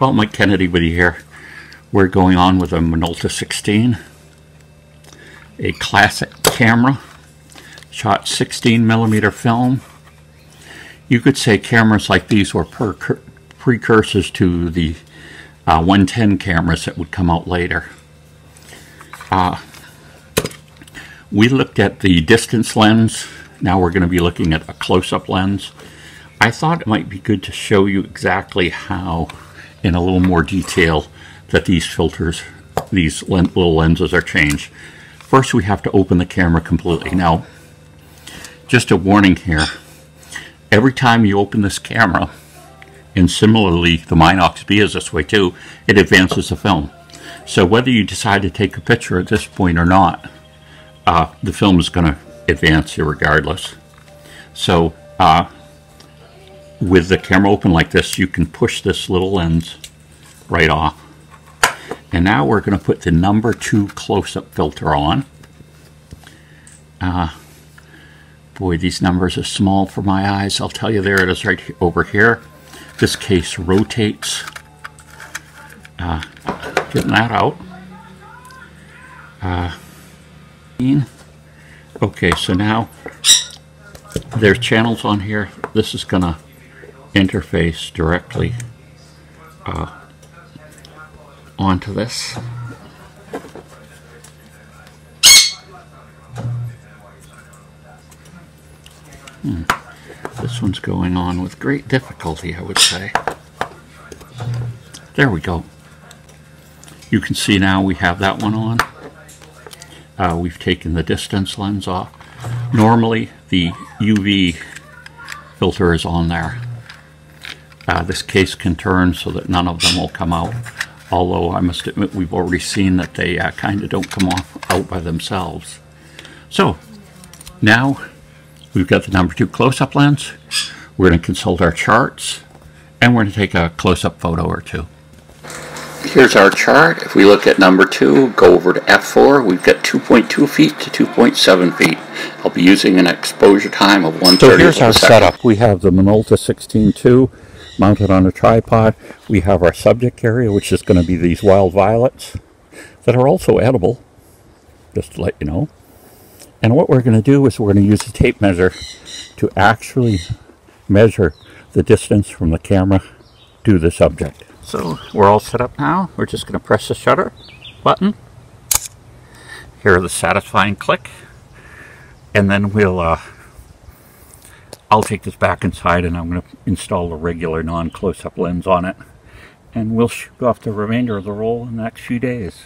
Well, Mike Kennedy with you here. We're going on with a Minolta 16, a classic camera, shot 16 millimeter film. You could say cameras like these were precursors to the uh, 110 cameras that would come out later. Uh, we looked at the distance lens. Now we're going to be looking at a close-up lens. I thought it might be good to show you exactly how in a little more detail that these filters, these little lenses are changed. First we have to open the camera completely. Now, just a warning here, every time you open this camera, and similarly the Minox B is this way too, it advances the film. So whether you decide to take a picture at this point or not, uh, the film is going to advance here regardless. So uh, with the camera open like this, you can push this little lens right off. And now we're going to put the number two close-up filter on. Uh, boy, these numbers are small for my eyes. I'll tell you, there it is right over here. This case rotates. Uh, getting that out. Uh, okay, so now there's channels on here. This is going to interface directly uh, onto this. Hmm. This one's going on with great difficulty, I would say. There we go. You can see now we have that one on. Uh, we've taken the distance lens off. Normally, the UV filter is on there. Uh, this case can turn so that none of them will come out. Although I must admit we've already seen that they uh, kind of don't come off out by themselves. So now we've got the number two close-up lens. We're going to consult our charts and we're going to take a close-up photo or two. Here's our chart. If we look at number two, go over to F4, we've got 2.2 feet to 2.7 feet. I'll be using an exposure time of 130 So here's our setup. We have the Minolta 16 II mounted on a tripod. We have our subject area, which is going to be these wild violets that are also edible, just to let you know. And what we're going to do is we're going to use a tape measure to actually measure the distance from the camera to the subject. So we're all set up now. We're just going to press the shutter button. Hear the satisfying click. And then we'll uh, I'll take this back inside and I'm going to install a regular non-close-up lens on it. And we'll shoot off the remainder of the roll in the next few days.